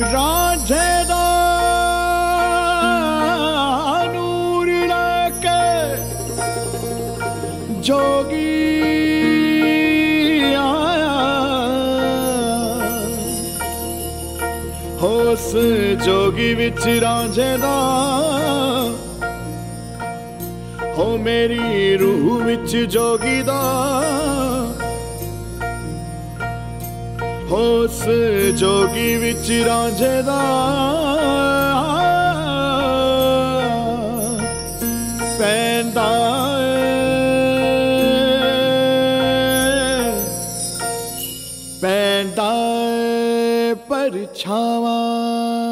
ਰਾਂਝੇ ਦਾ ਨੂਰ ਜੋਗੀ ਆਇਆ। ਵਿੱਚ ਰਾਜੇ ਦਾ ਹੋ ਮੇਰੀ ਰੂਹ ਵਿੱਚ ਜੋਗੀ ਦਾ ਹੋਸ ਜੋਗੀ ਵਿੱਚ ਰਾਂਝੇ ਦਾ ਪੈਂਦਾ ਏ, ਪੈਂਦਾ ਪਰਛਾਵਾਂ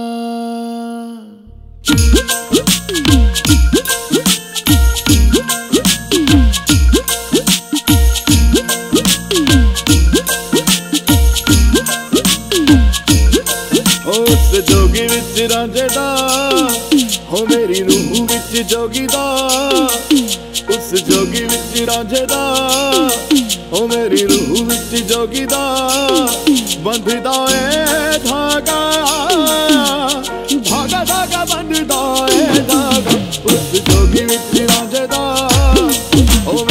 ਜੋਗੀ ਵਿੱਚ ਰਾਂਝੇ ਦਾ, ਹੋ ਮੇਰੀ ਰੂਹ ਵਿੱਚ ਜੋਗੀ ਦਾ। ਉਸ ਜੋਗੀ ਵਿੱਚ ਰਾਂਝੇ ਦਾ, ਹੋ ਮੇਰੀ ਰੂਹ ਵਿੱਚ ਜੋਗੀ ਦਾ। ਬੰਧਦਾ ਏ ਧਾਗਾ ਧਾਗਾ ਧਾਗਾ ਬੰਧਦਾ ਏ ਧਾਗਾ। ਉਸ ਜੋਗੀ ਵਿੱਚ ਰਾਂਝੇ ਦਾ, ਹੋ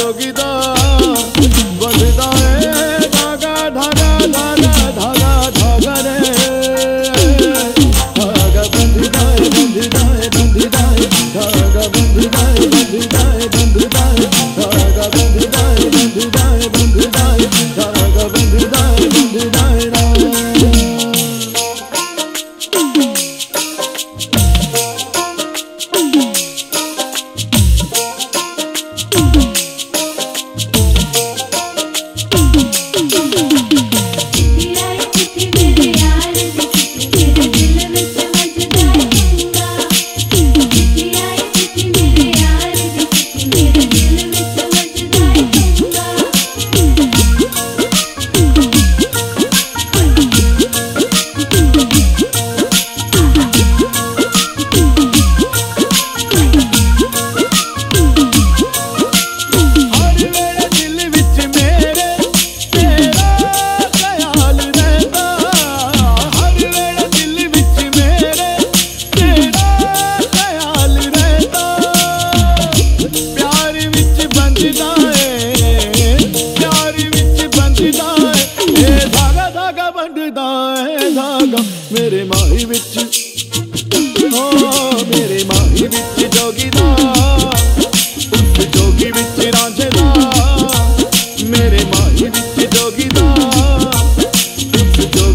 जोगिदा बंधदा है, धागा धागा धागा धागा धागा रे। धागा बंधदा है बंधदा है बंधदा है धागा बंधदा है बंधदा है बंधदा है धागा बंधदा है बंधदा है बंधदा है धागा बंधदा है बंधदा है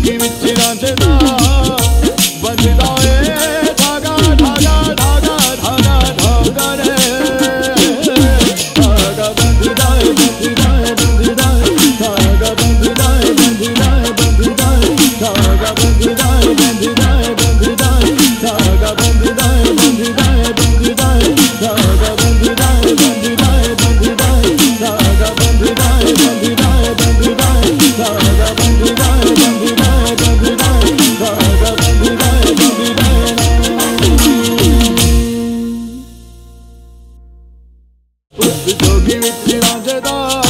ਜ਼ਿੰਦਗੀ ਵਿੱਚ ਰਾਂਝਦਾ ਵੱਜਦਾ ਏ ਧਾਗਾ ਧਾਗਾ ਧਾਗਾ ਧਾਗਾ ਧਾਗਾ ਰੇ। ਧਾਗਾ ਬੰਧਦਾ ਏ ਬੰਧਦਾ ਏ ਬੰਧਦਾ ਏ, ਧਾਗਾ ਬੰਧਦਾ ਏ ਬੰਧਦਾ ਏ ਬੰਧਦਾ ਏ, ਧਾਗਾ ਨਿਤਿਆ ਜਦਾ